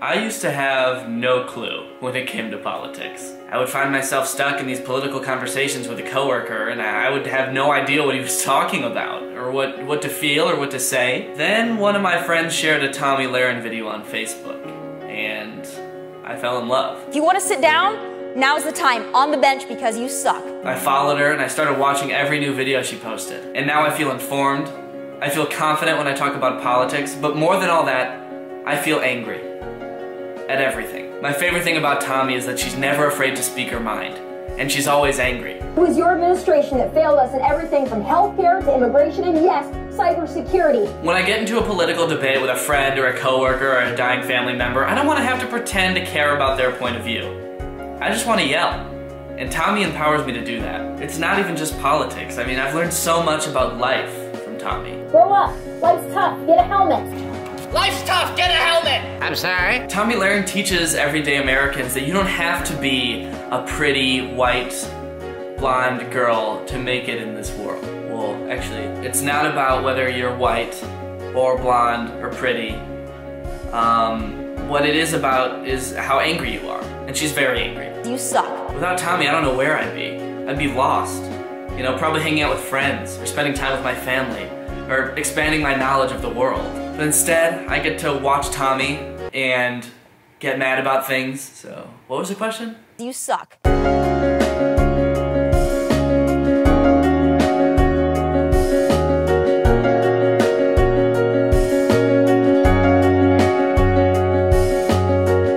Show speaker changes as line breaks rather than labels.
I used to have no clue when it came to politics. I would find myself stuck in these political conversations with a coworker and I would have no idea what he was talking about or what, what to feel or what to say. Then one of my friends shared a Tomi Lahren video on Facebook and I fell in love.
If you want to sit down, now's the time on the bench because you suck.
I followed her and I started watching every new video she posted. And now I feel informed. I feel confident when I talk about politics, but more than all that, I feel angry at everything. My favorite thing about Tomi is that she's never afraid to speak her mind, and she's always angry.
It was your administration that failed us in everything from healthcare to immigration and yes, cybersecurity.
When I get into a political debate with a friend or a coworker or a dying family member, I don't want to have to pretend to care about their point of view. I just want to yell. And Tomi empowers me to do that. It's not even just politics. I mean, I've learned so much about life from Tomi.
Grow up. Life's tough. Get a helmet.
Life's tough, get a helmet!
I'm sorry?
Tomi Lahren teaches everyday Americans that you don't have to be a pretty, white, blonde girl to make it in this world. Well, actually, it's not about whether you're white or blonde or pretty. Um, what it is about is how angry you are. And she's very angry.
You suck.
Without Tomi, I don't know where I'd be. I'd be lost. You know, probably hanging out with friends or spending time with my family or expanding my knowledge of the world. But instead, I get to watch Tomi and get mad about things. So, what was the question?
You suck.